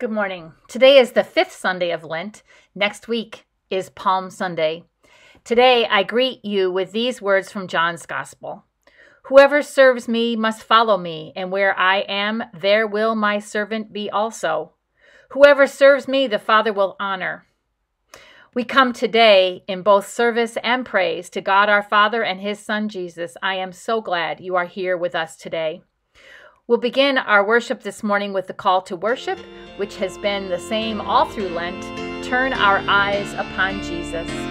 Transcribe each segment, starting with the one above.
Good morning. Today is the fifth Sunday of Lent. Next week is Palm Sunday. Today I greet you with these words from John's Gospel Whoever serves me must follow me, and where I am, there will my servant be also. Whoever serves me, the Father will honor. We come today in both service and praise to God our Father and His Son Jesus. I am so glad you are here with us today. We'll begin our worship this morning with the call to worship, which has been the same all through Lent. Turn our eyes upon Jesus.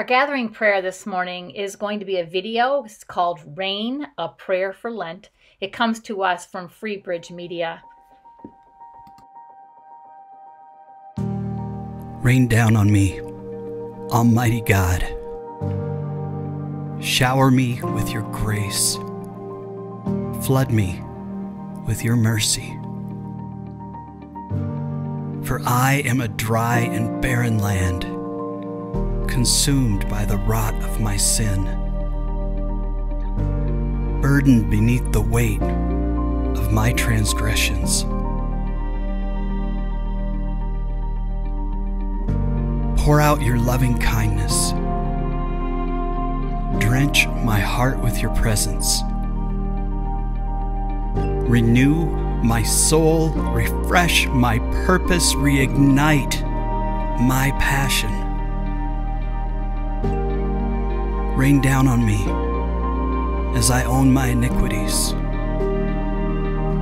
Our gathering prayer this morning is going to be a video. It's called Rain, a Prayer for Lent. It comes to us from Freebridge Media. Rain down on me, Almighty God. Shower me with your grace. Flood me with your mercy. For I am a dry and barren land consumed by the rot of my sin, burdened beneath the weight of my transgressions. Pour out your loving kindness. Drench my heart with your presence. Renew my soul, refresh my purpose, reignite my passion. Rain down on me as I own my iniquities.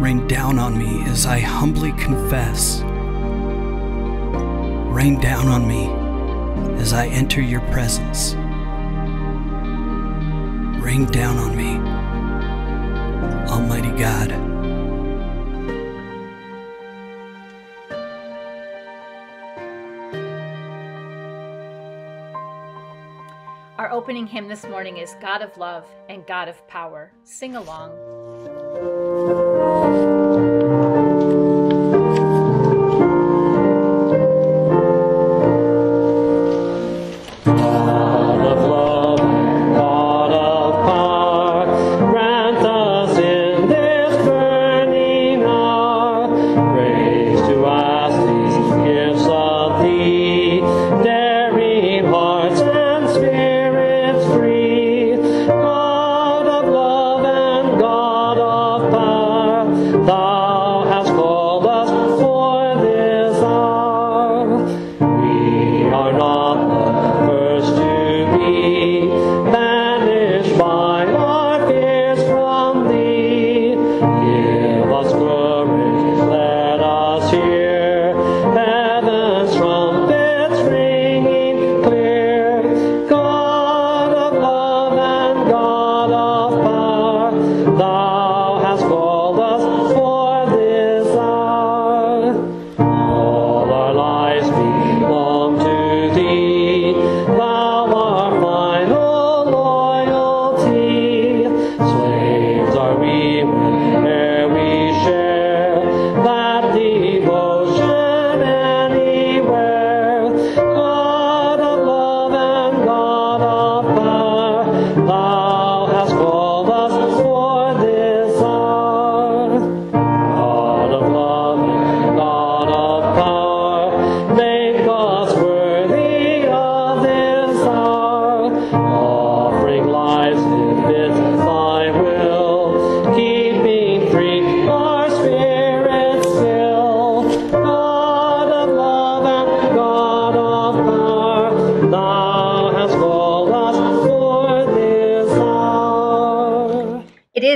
Rain down on me as I humbly confess. Rain down on me as I enter your presence. Rain down on me, Almighty God. Opening hymn this morning is God of Love and God of Power. Sing along.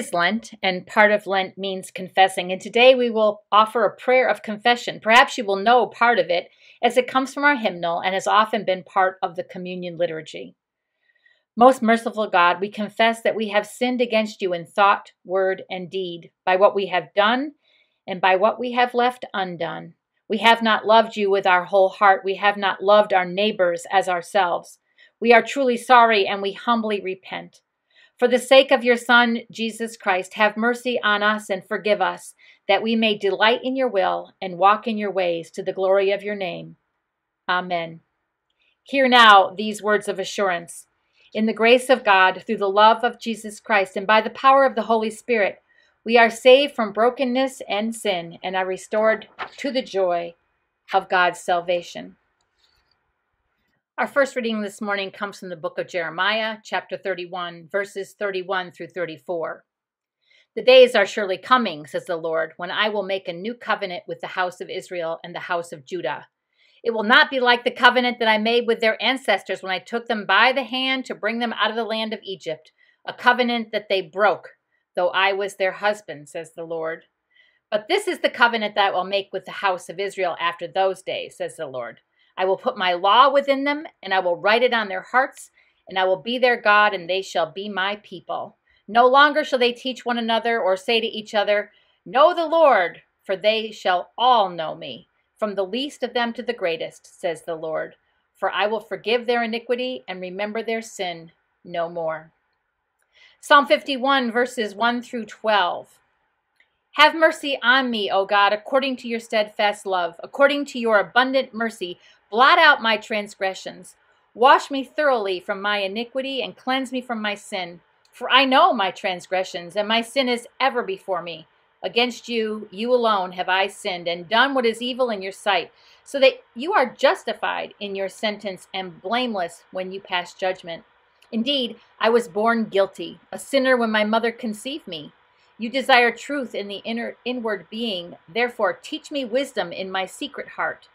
Is Lent, and part of Lent means confessing. And today we will offer a prayer of confession. Perhaps you will know part of it as it comes from our hymnal and has often been part of the communion liturgy. Most merciful God, we confess that we have sinned against you in thought, word, and deed, by what we have done and by what we have left undone. We have not loved you with our whole heart. We have not loved our neighbors as ourselves. We are truly sorry and we humbly repent. For the sake of your Son, Jesus Christ, have mercy on us and forgive us, that we may delight in your will and walk in your ways to the glory of your name. Amen. Hear now these words of assurance. In the grace of God, through the love of Jesus Christ, and by the power of the Holy Spirit, we are saved from brokenness and sin and are restored to the joy of God's salvation. Our first reading this morning comes from the book of Jeremiah, chapter 31, verses 31 through 34. The days are surely coming, says the Lord, when I will make a new covenant with the house of Israel and the house of Judah it will not be like the covenant that I made with their ancestors when I took them by the hand to bring them out of the land of Egypt, a covenant that they broke, though I was their husband, says the Lord. But this is the covenant that I will make with the house of Israel after those days, says the Lord. I will put my law within them, and I will write it on their hearts, and I will be their God, and they shall be my people. No longer shall they teach one another or say to each other, Know the Lord, for they shall all know me from the least of them to the greatest, says the Lord. For I will forgive their iniquity and remember their sin no more. Psalm 51, verses 1 through 12. Have mercy on me, O God, according to your steadfast love, according to your abundant mercy. Blot out my transgressions. Wash me thoroughly from my iniquity and cleanse me from my sin. For I know my transgressions, and my sin is ever before me. Against you, you alone, have I sinned and done what is evil in your sight, so that you are justified in your sentence and blameless when you pass judgment. Indeed, I was born guilty, a sinner when my mother conceived me. You desire truth in the inner inward being, therefore teach me wisdom in my secret heart.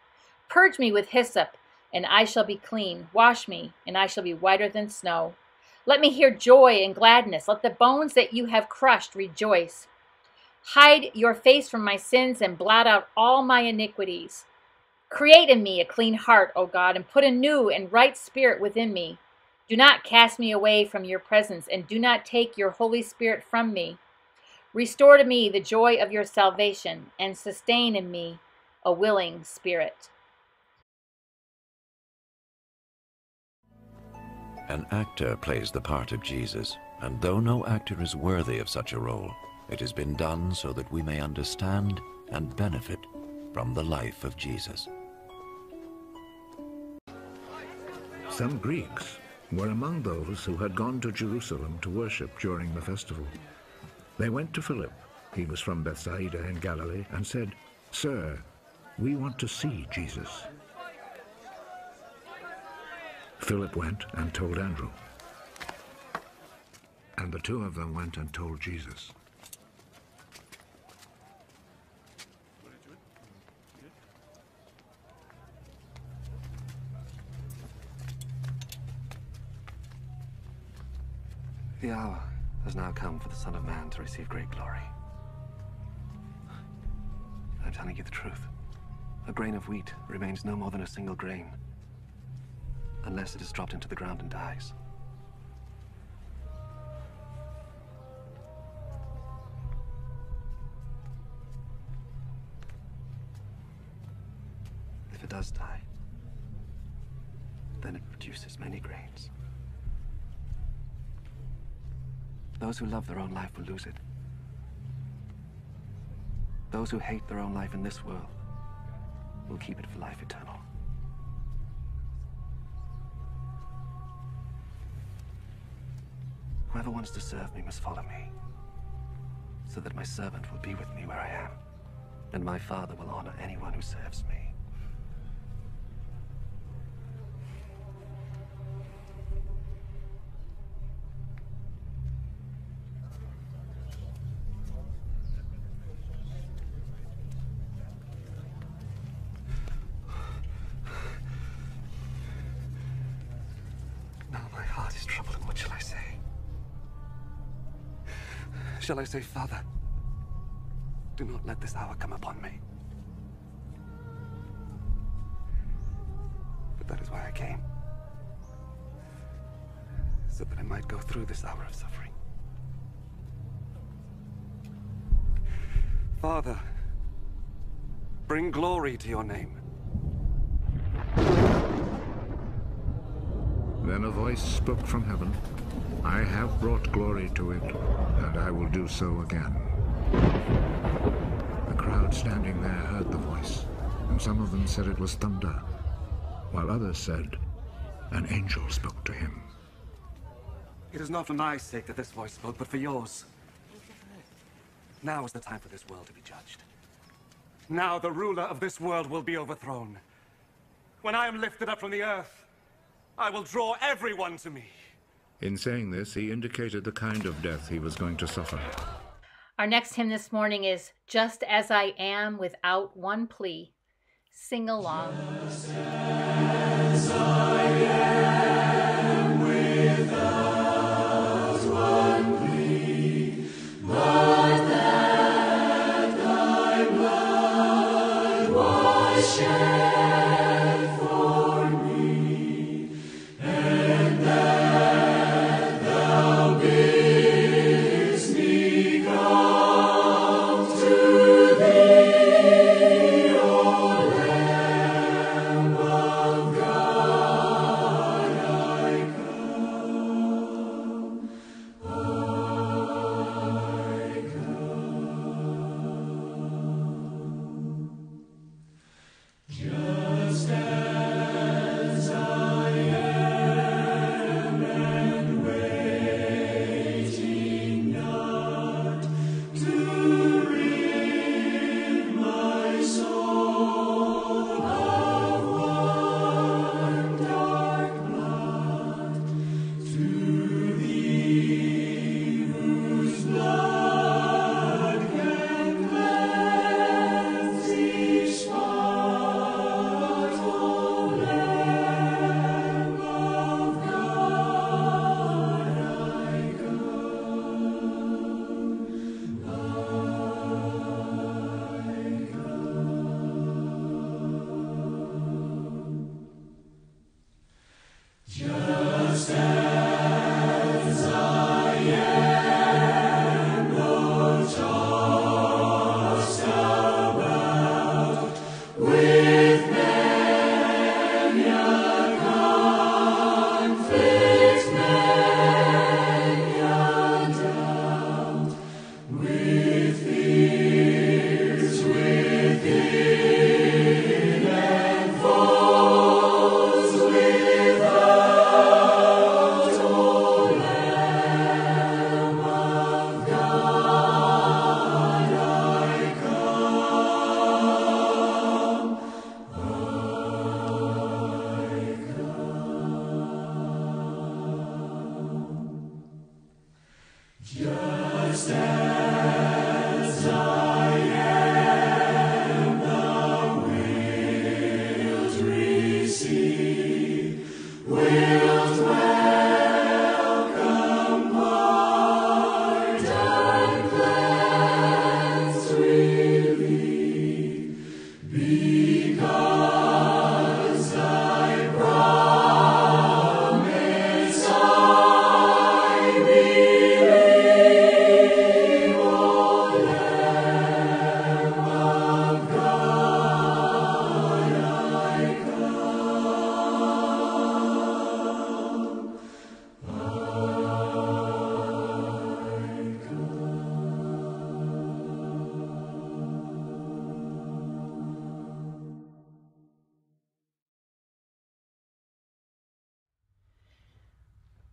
Purge me with hyssop, and I shall be clean. Wash me, and I shall be whiter than snow. Let me hear joy and gladness. Let the bones that you have crushed rejoice. Hide your face from my sins and blot out all my iniquities. Create in me a clean heart, O God, and put a new and right spirit within me. Do not cast me away from your presence, and do not take your Holy Spirit from me. Restore to me the joy of your salvation, and sustain in me a willing spirit. An actor plays the part of Jesus, and though no actor is worthy of such a role, it has been done so that we may understand and benefit from the life of Jesus. Some Greeks were among those who had gone to Jerusalem to worship during the festival. They went to Philip, he was from Bethsaida in Galilee, and said, Sir, we want to see Jesus. Philip went and told Andrew. And the two of them went and told Jesus. The hour has now come for the Son of Man to receive great glory. I'm telling you the truth. A grain of wheat remains no more than a single grain, unless it is dropped into the ground and dies. If it does die, then it produces many grains. Those who love their own life will lose it. Those who hate their own life in this world will keep it for life eternal. Whoever wants to serve me must follow me, so that my servant will be with me where I am, and my Father will honor anyone who serves me. Now my heart is troubled, and what shall I say? Shall I say, Father, do not let this hour come upon me? But that is why I came. so that I might go through this hour of suffering. Father, bring glory to your name. Then a voice spoke from heaven. I have brought glory to it, and I will do so again. The crowd standing there heard the voice, and some of them said it was thunder, while others said, an angel spoke to him. It is not for my sake that this voice spoke, but for yours. Now is the time for this world to be judged. Now the ruler of this world will be overthrown. When I am lifted up from the earth, I will draw everyone to me. In saying this, he indicated the kind of death he was going to suffer. Our next hymn this morning is Just As I Am Without One Plea. Sing along.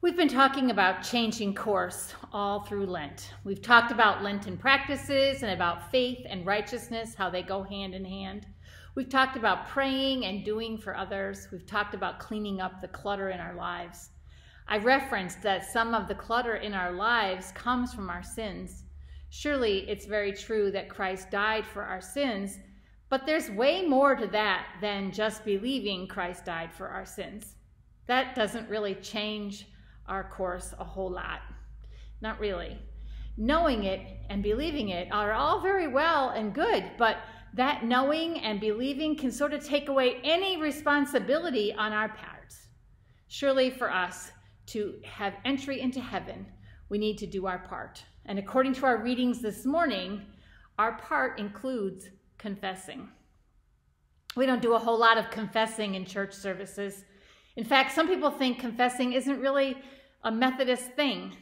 We've been talking about changing course all through Lent. We've talked about Lenten practices and about faith and righteousness, how they go hand in hand. We've talked about praying and doing for others. We've talked about cleaning up the clutter in our lives. I referenced that some of the clutter in our lives comes from our sins. Surely it's very true that Christ died for our sins, but there's way more to that than just believing Christ died for our sins. That doesn't really change our course a whole lot. Not really. Knowing it and believing it are all very well and good, but that knowing and believing can sort of take away any responsibility on our part. Surely for us, to have entry into heaven, we need to do our part. And according to our readings this morning, our part includes confessing. We don't do a whole lot of confessing in church services. In fact, some people think confessing isn't really a Methodist thing.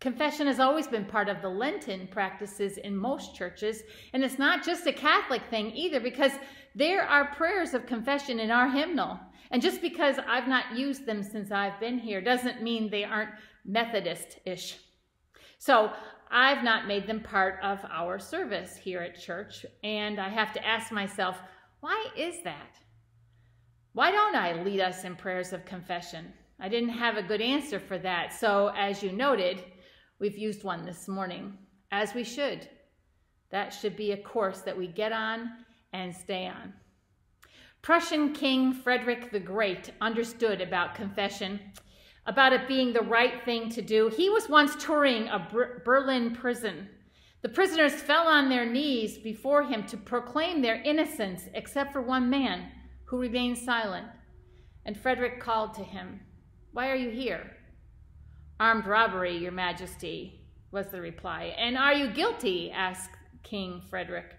Confession has always been part of the Lenten practices in most churches, and it's not just a Catholic thing either, because there are prayers of confession in our hymnal. And just because I've not used them since I've been here doesn't mean they aren't Methodist ish. So I've not made them part of our service here at church, and I have to ask myself, why is that? Why don't I lead us in prayers of confession? I didn't have a good answer for that. So, as you noted, we've used one this morning, as we should. That should be a course that we get on and stay on. Prussian King Frederick the Great understood about confession, about it being the right thing to do. He was once touring a Berlin prison. The prisoners fell on their knees before him to proclaim their innocence, except for one man who remained silent. And Frederick called to him, Why are you here? Armed robbery, your majesty, was the reply. And are you guilty? asked King Frederick.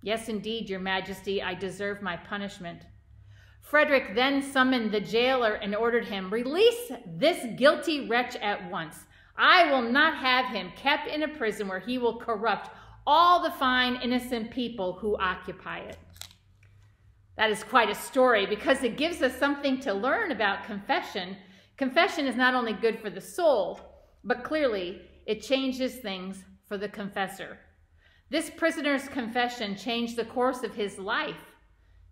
Yes, indeed, your majesty, I deserve my punishment. Frederick then summoned the jailer and ordered him, Release this guilty wretch at once. I will not have him kept in a prison where he will corrupt all the fine, innocent people who occupy it. That is quite a story because it gives us something to learn about confession. Confession is not only good for the soul, but clearly it changes things for the confessor. This prisoner's confession changed the course of his life.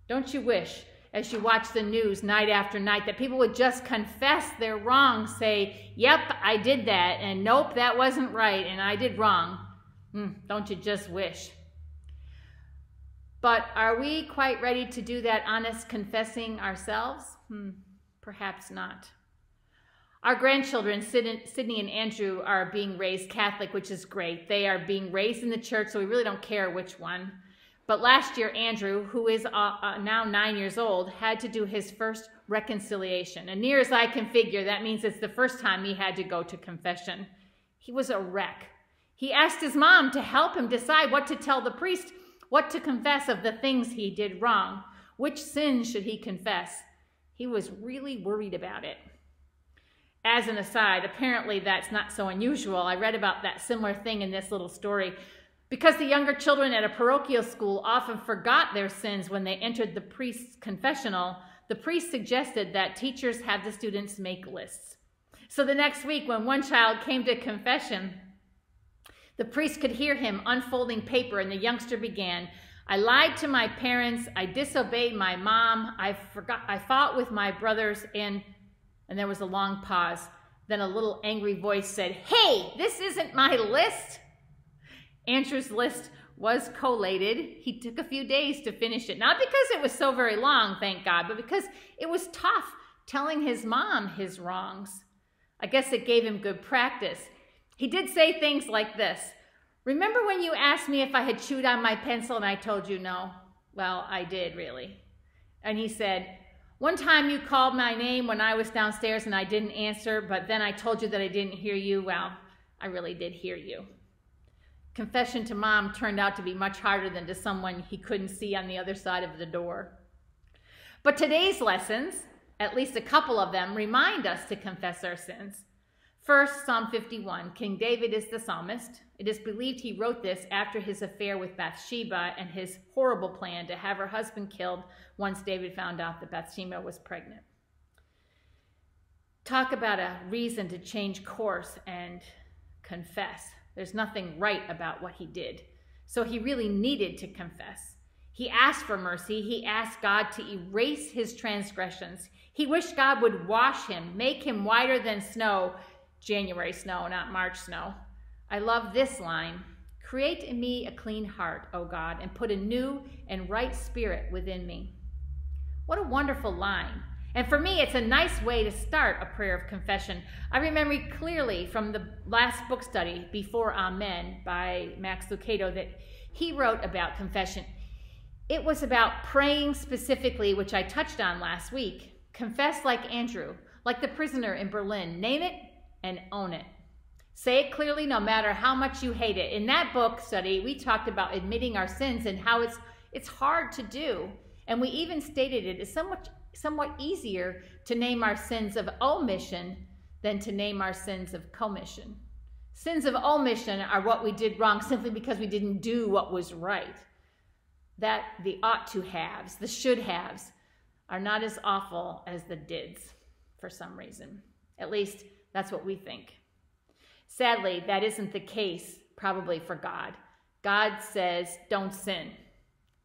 Don't you wish, as you watch the news night after night, that people would just confess their wrongs, say, Yep, I did that, and nope, that wasn't right, and I did wrong? Mm, don't you just wish? But are we quite ready to do that honest confessing ourselves? Hmm, perhaps not. Our grandchildren, Sydney and Andrew, are being raised Catholic, which is great. They are being raised in the church, so we really don't care which one. But last year, Andrew, who is uh, uh, now nine years old, had to do his first reconciliation. And near as I can figure, that means it's the first time he had to go to confession. He was a wreck. He asked his mom to help him decide what to tell the priest, what to confess of the things he did wrong, which sins should he confess. He was really worried about it. As an aside, apparently that's not so unusual. I read about that similar thing in this little story. Because the younger children at a parochial school often forgot their sins when they entered the priest's confessional, the priest suggested that teachers have the students make lists. So the next week, when one child came to confession, the priest could hear him unfolding paper, and the youngster began, I lied to my parents, I disobeyed my mom, I forgot I fought with my brothers, and and there was a long pause. Then a little angry voice said, Hey, this isn't my list. Andrew's list was collated. He took a few days to finish it. Not because it was so very long, thank God, but because it was tough telling his mom his wrongs. I guess it gave him good practice. He did say things like this Remember when you asked me if I had chewed on my pencil and I told you no? Well, I did, really. And he said, one time you called my name when I was downstairs and I didn't answer, but then I told you that I didn't hear you. Well, I really did hear you. Confession to mom turned out to be much harder than to someone he couldn't see on the other side of the door. But today's lessons, at least a couple of them, remind us to confess our sins. First, Psalm 51. King David is the psalmist. It is believed he wrote this after his affair with Bathsheba and his horrible plan to have her husband killed once David found out that Bathsheba was pregnant. Talk about a reason to change course and confess. There's nothing right about what he did. So he really needed to confess. He asked for mercy. He asked God to erase his transgressions. He wished God would wash him, make him whiter than snow, January snow, not March snow. I love this line Create in me a clean heart, O God, and put a new and right spirit within me. What a wonderful line. And for me, it's a nice way to start a prayer of confession. I remember clearly from the last book study, Before Amen, by Max Lucado, that he wrote about confession. It was about praying specifically, which I touched on last week. Confess like Andrew, Like the prisoner in Berlin, name it and own it. Say it clearly no matter how much you hate it. In that book study, we talked about admitting our sins and how it's it's hard to do. And we even stated it is somewhat somewhat easier to name our sins of omission than to name our sins of commission. Sins of omission are what we did wrong simply because we didn't do what was right. That the ought to haves, the should haves, are not as awful as the dids for some reason. At least that's what we think. Sadly, that isn't the case, probably for God. God says, don't sin.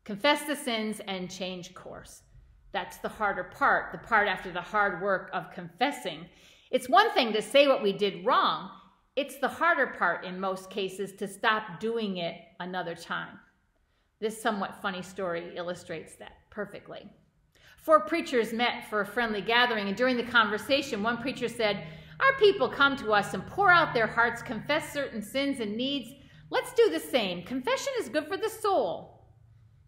Confess the sins and change course. That's the harder part, the part after the hard work of confessing. It's one thing to say what we did wrong, it's the harder part in most cases to stop doing it another time. This somewhat funny story illustrates that perfectly. Four preachers met for a friendly gathering, and during the conversation, one preacher said, Our people come to us and pour out their hearts, confess certain sins and needs. Let's do the same. Confession is good for the soul.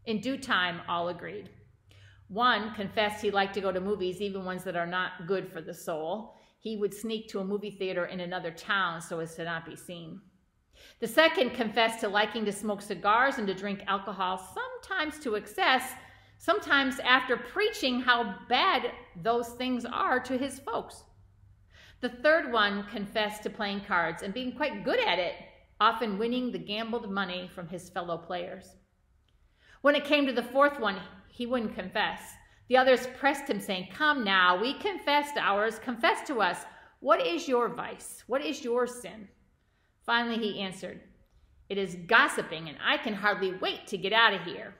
In due time, all agreed. One confessed he liked to go to movies, even ones that are not good for the soul. He would sneak to a movie theater in another town so as to not be seen. The second confessed to liking to smoke cigars and to drink alcohol, sometimes to excess, sometimes after preaching how bad those things are to his folks. The third one confessed to playing cards and being quite good at it, often winning the gambled money from his fellow players. When it came to the fourth one, he wouldn't confess. The others pressed him, saying, Come now, we confessed ours. Confess to us. What is your vice? What is your sin? Finally, he answered, It is gossiping, and I can hardly wait to get out of here.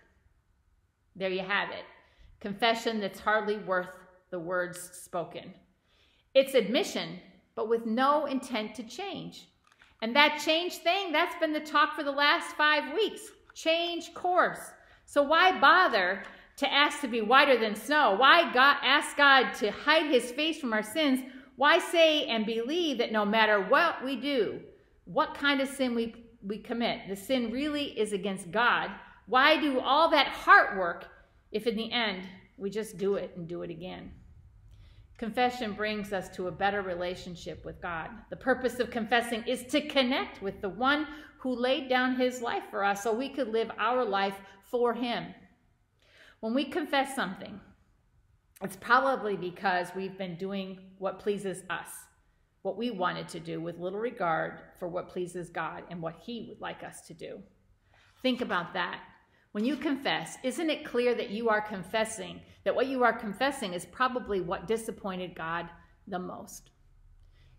There you have it. Confession that's hardly worth the words spoken. It's admission, but with no intent to change. And that change thing, that's been the talk for the last five weeks. Change course. So why bother to ask to be whiter than snow? Why God, ask God to hide his face from our sins? Why say and believe that no matter what we do, what kind of sin we, we commit, the sin really is against God? Why do all that heart work if in the end we just do it and do it again? Confession brings us to a better relationship with God. The purpose of confessing is to connect with the one who laid down his life for us so we could live our life for him. When we confess something, it's probably because we've been doing what pleases us, what we wanted to do with little regard for what pleases God and what He would like us to do. Think about that. When you confess, isn't it clear that you are confessing, that what you are confessing is probably what disappointed God the most?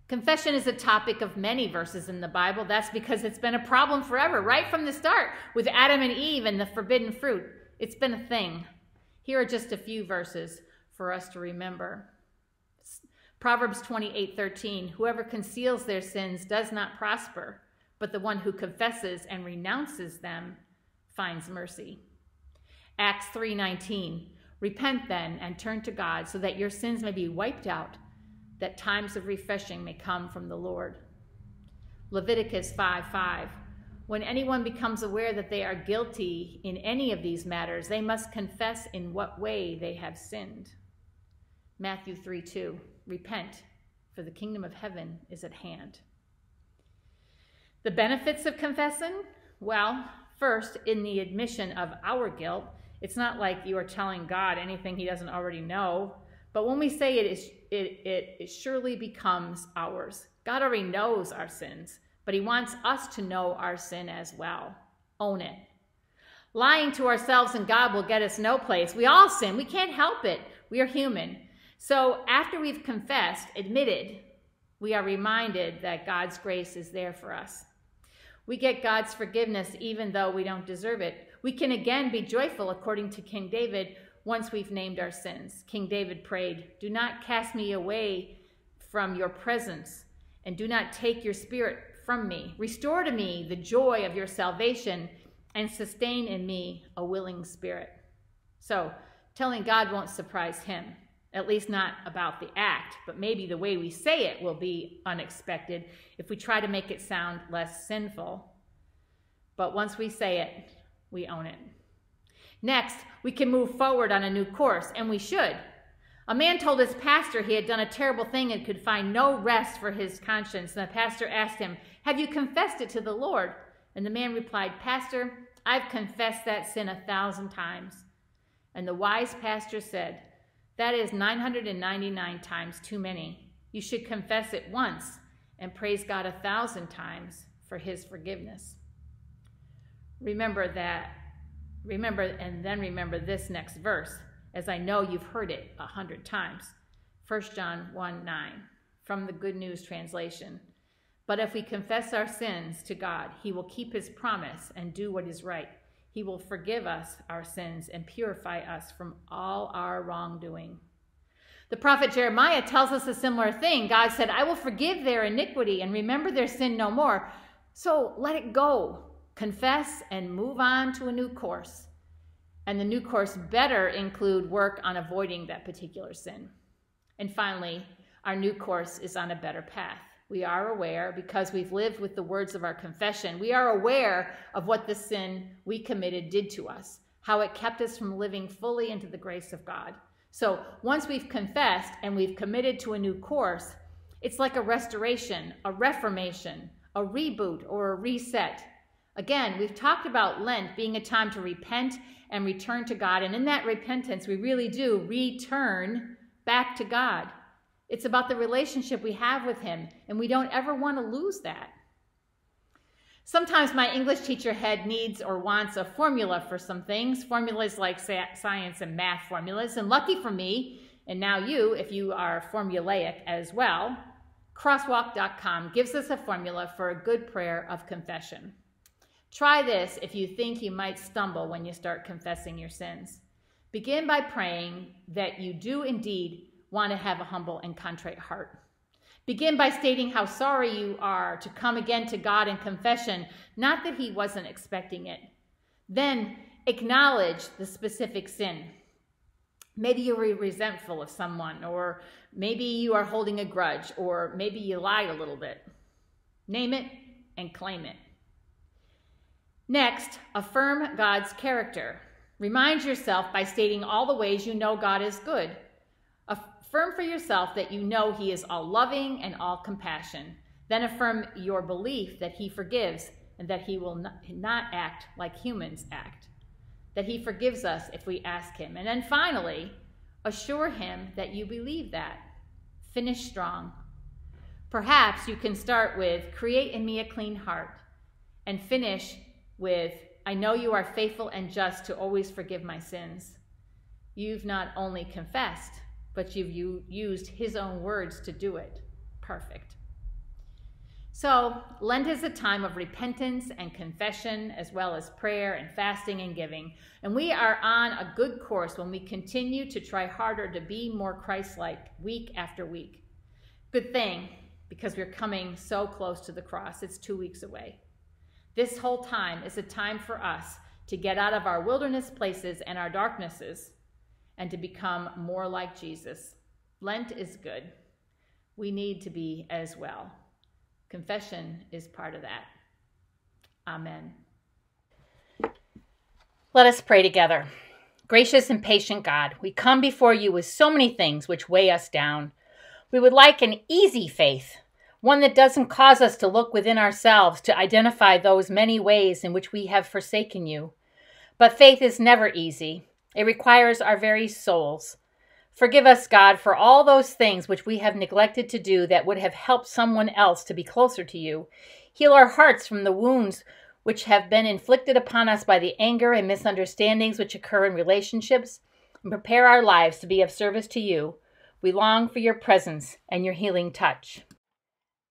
Confession is a topic of many verses in the Bible. That's because it's been a problem forever, right from the start, with Adam and Eve and the forbidden fruit. It's been a thing. Here are just a few verses for us to remember. Proverbs 28 13. Whoever conceals their sins does not prosper, but the one who confesses and renounces them finds mercy. Acts 3 19. Repent then and turn to God so that your sins may be wiped out, that times of refreshing may come from the Lord. Leviticus 5 5. When anyone becomes aware that they are guilty in any of these matters, they must confess in what way they have sinned. Matthew 3 2. Repent, for the kingdom of heaven is at hand. The benefits of confessing? Well, first, in the admission of our guilt, it's not like you are telling God anything he doesn't already know. But when we say it, it, it, it surely becomes ours. God already knows our sins but he wants us to know our sin as well. Own it. Lying to ourselves and God will get us no place. We all sin. We can't help it. We are human. So after we've confessed, admitted, we are reminded that God's grace is there for us. We get God's forgiveness even though we don't deserve it. We can again be joyful according to King David once we've named our sins. King David prayed, Do not cast me away from your presence, and do not take your spirit from me. Restore to me the joy of your salvation and sustain in me a willing spirit. So, telling God won't surprise him, at least not about the act, but maybe the way we say it will be unexpected if we try to make it sound less sinful. But once we say it, we own it. Next, we can move forward on a new course, and we should. A man told his pastor he had done a terrible thing and could find no rest for his conscience. And the pastor asked him, Have you confessed it to the Lord? And the man replied, Pastor, I've confessed that sin a thousand times. And the wise pastor said, That is 999 times too many. You should confess it once and praise God a thousand times for his forgiveness. Remember that, remember, and then remember this next verse, as I know you've heard it a hundred times. 1 John 1 9, from the Good News Translation. But if we confess our sins to God, he will keep his promise and do what is right. He will forgive us our sins and purify us from all our wrongdoing. The prophet Jeremiah tells us a similar thing. God said, I will forgive their iniquity and remember their sin no more. So let it go. Confess and move on to a new course. And the new course better include work on avoiding that particular sin. And finally, our new course is on a better path. We are aware, because we've lived with the words of our confession, we are aware of what the sin we committed did to us, how it kept us from living fully into the grace of God. So once we've confessed and we've committed to a new course, it's like a restoration, a reformation, a reboot, or a reset. Again, we've talked about Lent being a time to repent and return to God. And in that repentance, we really do return back to God. It's about the relationship we have with Him, and we don't ever want to lose that. Sometimes my English teacher head needs or wants a formula for some things, formulas like science and math formulas. And lucky for me, and now you, if you are formulaic as well, crosswalk.com gives us a formula for a good prayer of confession. Try this if you think you might stumble when you start confessing your sins. Begin by praying that you do indeed want to have a humble and contrite heart. Begin by stating how sorry you are to come again to God in confession, not that He wasn't expecting it. Then acknowledge the specific sin. Maybe you're resentful of someone, or maybe you are holding a grudge, or maybe you lied a little bit. Name it and claim it. Next, affirm God's character. Remind yourself by stating all the ways you know God is good. Affirm for yourself that you know He is all loving and all compassion. Then affirm your belief that He forgives and that He will not act like humans act, that He forgives us if we ask Him. And then finally, assure Him that you believe that. Finish strong. Perhaps you can start with, Create in me a clean heart, and finish with, I know you are faithful and just to always forgive my sins. You've not only confessed, but you've used his own words to do it. Perfect. So, Lent is a time of repentance and confession, as well as prayer and fasting and giving. And we are on a good course when we continue to try harder to be more Christ like week after week. Good thing, because we're coming so close to the cross. It's two weeks away. This whole time is a time for us to get out of our wilderness places and our darknesses and to become more like Jesus. Lent is good. We need to be as well. Confession is part of that. Amen. Let us pray together. Gracious and patient God, we come before you with so many things which weigh us down. We would like an easy faith, one that doesn't cause us to look within ourselves to identify those many ways in which we have forsaken you. But faith is never easy. It requires our very souls. Forgive us, God, for all those things which we have neglected to do that would have helped someone else to be closer to you. Heal our hearts from the wounds which have been inflicted upon us by the anger and misunderstandings which occur in relationships, and prepare our lives to be of service to you. We long for your presence and your healing touch.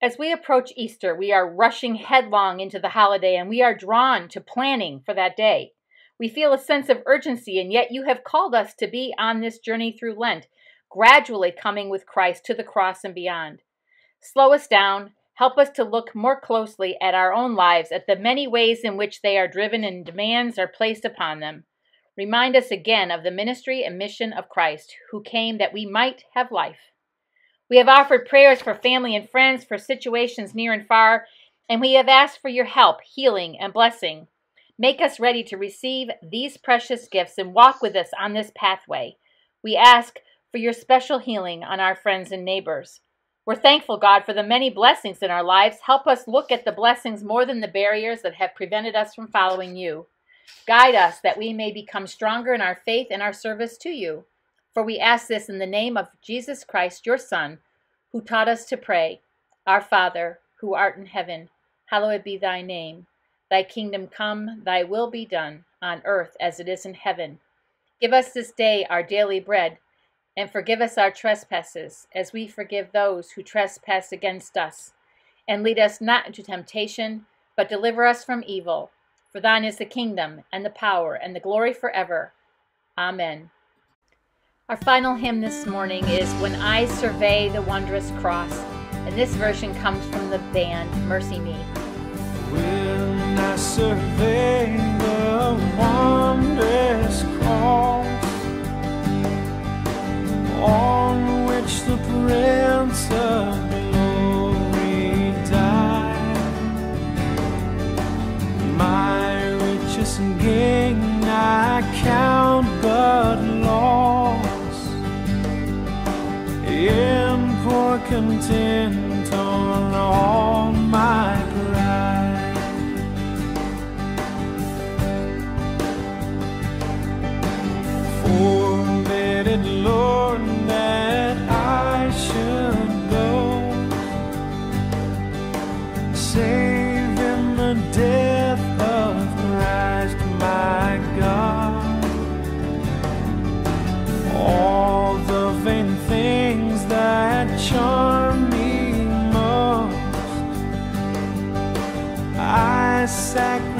As we approach Easter, we are rushing headlong into the holiday and we are drawn to planning for that day. We feel a sense of urgency, and yet you have called us to be on this journey through Lent, gradually coming with Christ to the cross and beyond. Slow us down, help us to look more closely at our own lives, at the many ways in which they are driven and demands are placed upon them. Remind us again of the ministry and mission of Christ, who came that we might have life. We have offered prayers for family and friends, for situations near and far, and we have asked for your help, healing, and blessing. Make us ready to receive these precious gifts and walk with us on this pathway. We ask for your special healing on our friends and neighbors. We're thankful, God, for the many blessings in our lives. Help us look at the blessings more than the barriers that have prevented us from following you. Guide us that we may become stronger in our faith and our service to you. For we ask this in the name of Jesus Christ, your Son, who taught us to pray, Our Father, who art in heaven, hallowed be thy name. Thy kingdom come, thy will be done, on earth as it is in heaven. Give us this day our daily bread, and forgive us our trespasses, as we forgive those who trespass against us. And lead us not into temptation, but deliver us from evil. For thine is the kingdom, and the power, and the glory forever. Amen. Our final hymn this morning is When I Survey the Wondrous Cross, and this version comes from the band MercyMe. Survey the wondrous cross on which the Prince of Glory died, my richest gain I count but loss. In pour content on all my I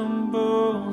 thorns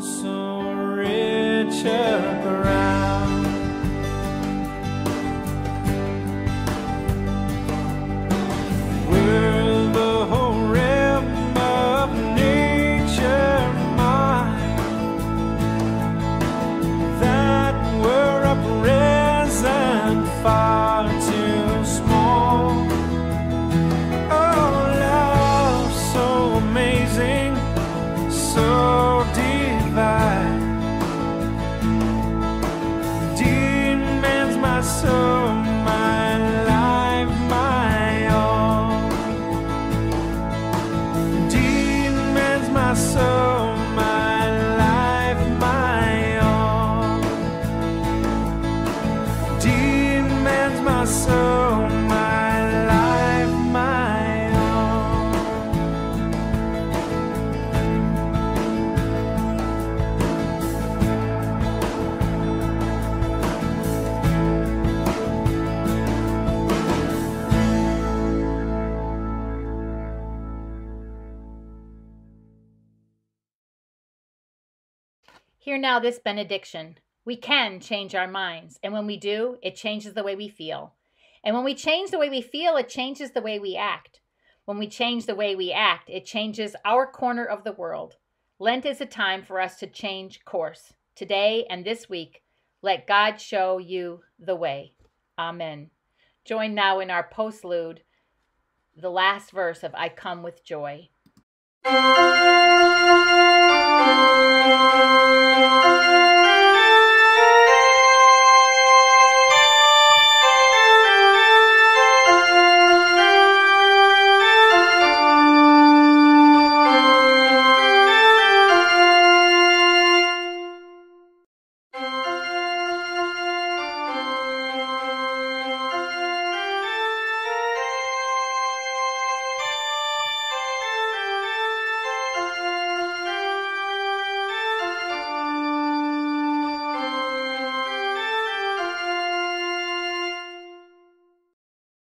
now this benediction. We can change our minds, and when we do, it changes the way we feel. And when we change the way we feel, it changes the way we act. When we change the way we act, it changes our corner of the world. Lent is a time for us to change course. Today and this week, let God show you the way. Amen. Join now in our postlude, the last verse of I Come with Joy.